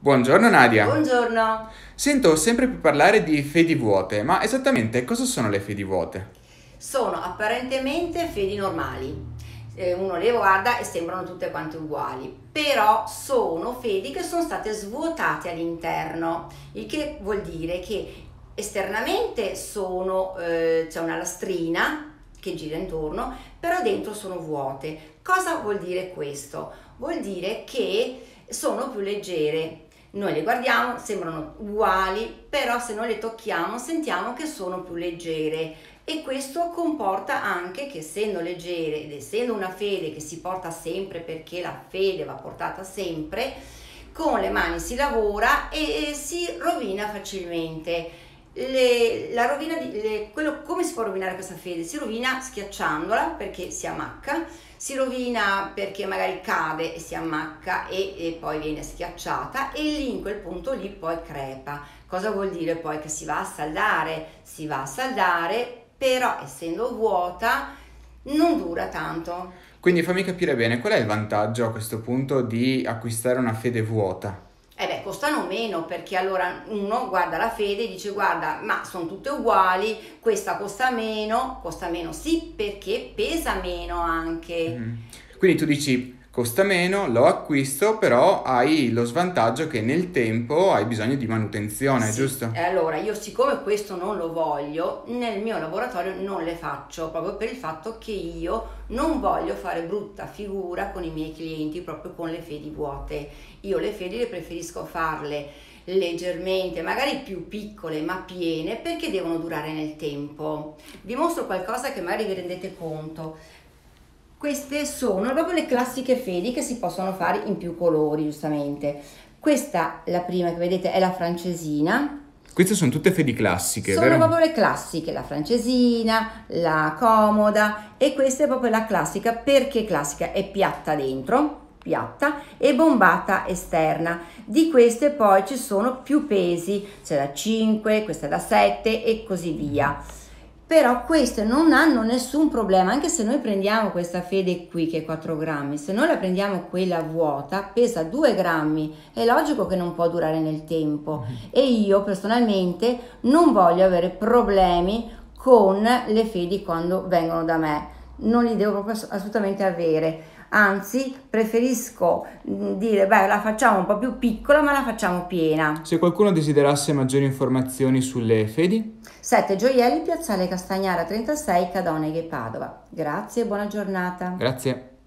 Buongiorno Nadia. Buongiorno. Sento sempre più parlare di fedi vuote, ma esattamente cosa sono le fedi vuote? Sono apparentemente fedi normali. Eh, uno le guarda e sembrano tutte quante uguali, però sono fedi che sono state svuotate all'interno, il che vuol dire che esternamente sono, eh, c'è una lastrina che gira intorno, però dentro sono vuote. Cosa vuol dire questo? Vuol dire che sono più leggere. Noi le guardiamo, sembrano uguali, però se noi le tocchiamo sentiamo che sono più leggere. E questo comporta anche che essendo leggere ed essendo una fede che si porta sempre perché la fede va portata sempre, con le mani si lavora e si rovina facilmente le, la rovina di, le, quello, come si può rovinare questa fede? Si rovina schiacciandola perché si ammacca, si rovina perché magari cade e si ammacca e, e, poi viene schiacciata e lì in quel punto lì poi crepa. Cosa vuol dire poi? Che si va a saldare, si va a saldare, però essendo vuota non dura tanto. Quindi fammi capire bene, qual è il vantaggio a questo punto di acquistare una fede vuota? Costano meno perché allora uno guarda la fede e dice guarda, ma sono tutte uguali, questa costa meno, costa meno sì perché pesa meno anche. Mm. Quindi tu dici costa meno, lo acquisto, però hai lo svantaggio che nel tempo hai bisogno di manutenzione, sì. giusto? E allora io siccome questo non lo voglio, nel mio laboratorio non le faccio, proprio per il fatto che io non voglio fare brutta figura con i miei clienti, proprio con le fedi vuote. Io le fedi le preferisco farle leggermente, magari più piccole ma piene perché devono durare nel tempo. Vi mostro qualcosa che magari vi rendete conto. Queste sono proprio le classiche fedi che si possono fare in più colori, giustamente. Questa, la prima che vedete, è la francesina. Queste sono tutte fedi classiche, sono vero? proprio le classiche, la francesina, la comoda e questa è proprio la classica perché classica è piatta dentro, piatta e bombata esterna. Di queste poi ci sono più pesi, c'è da 5, questa è da 7 e così via però queste non hanno nessun problema, anche se noi prendiamo questa fede qui che è 4 grammi, se noi la prendiamo quella vuota, pesa 2 grammi, è logico che non può durare nel tempo mm-hmm. e io personalmente non voglio avere problemi con le fedi quando vengono da me, non li devo proprio assolutamente avere anzi preferisco dire beh la facciamo un po' più piccola ma la facciamo piena. Se qualcuno desiderasse maggiori informazioni sulle fedi? 7 Gioielli, Piazzale Castagnara 36, Cadoneghe, Padova. Grazie e buona giornata. Grazie.